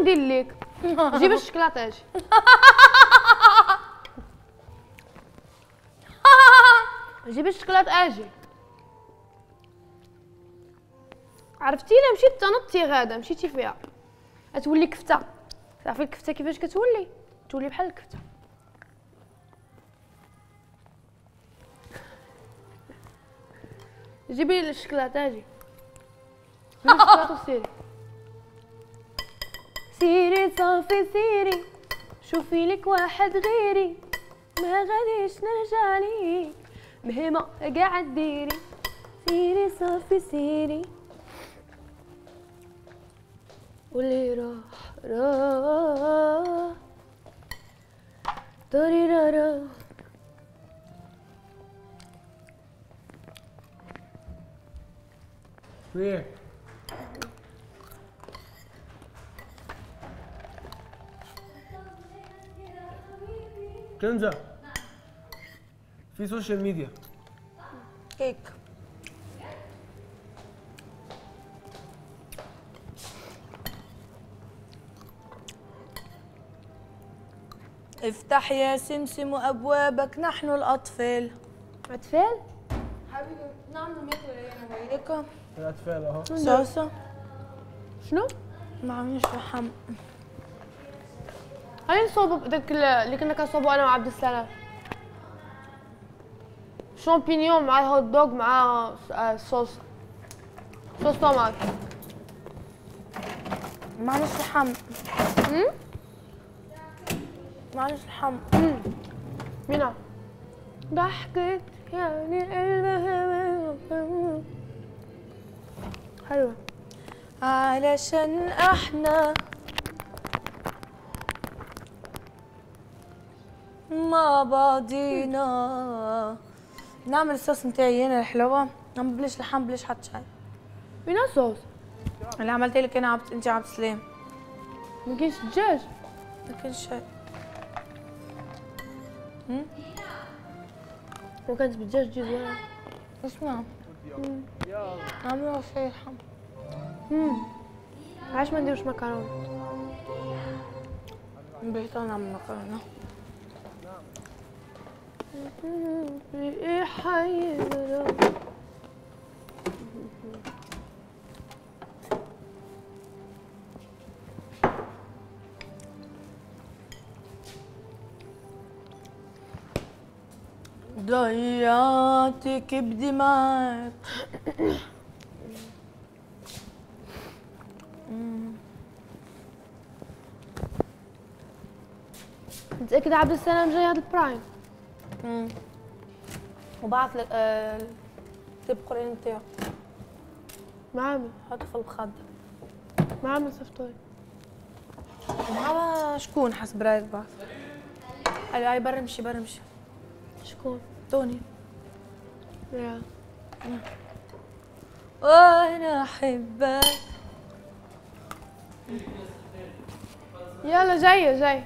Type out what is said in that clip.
ندير لك جيب الشكلاطه أجي جيب الشكلاط أجي عرفتي إلا مشيت تنطي غاده مشيتي فيها. تولي كفتة. تعرفي الكفتة كيفاش كتولي؟ تولي بحال الكفتة. جيبي لي الشكلاطه أجي الشكلاط وسيري. سيري صافي سيري شوفي لك واحد غيري. ما غاديش نرجع ليك مهما قاعد ديري. سيري صافي سيري واللي راح راح. داري رارا إيه كنزة في social media هيك افتح يا سمسم أبوابك نحن الأطفال اطفال حبيبي نعمل مثل أنا وياك الأطفال أهو صوصة شنو ما عملش لحم هاي نصوبوا داك اللي كنا كنصوبوا أنا وعبد السلام؟ شامبينيون مع الهوت دوغ مع صوص صوص طماط ما عملش لحم عملش لحم مينا ضحكت يعني قلبها حلوة. علشان إحنا مع بعضينا نعمل الصوص متاعي أنا الحلوة. عم بلش لحم بلش حط شاي. مينا صوص. اللي عملت لك أنا عبد أنت عبد السلام. ما كاينش دجاج. ما كانش شاي. لو كانت بالدجاج تجي زوينة اسمع. عملوا شاي لحم. علاش ما نديروش مكرونة؟ بيتو نعمل مكرونة. إيه حي ضيعتك بدمعك متأكدة عبد السلام جاي هذا البرايم؟ مم. وبعت لك آه، كتاب القرآن بتاعه ما عامل حطه في المخدة ما عامل سفتوري هذا شكون حسب رأيك بعد قال لي هاي برمشي برمشي. شكون؟ توني. يا. وأنا أحبك. يلا جاية جاي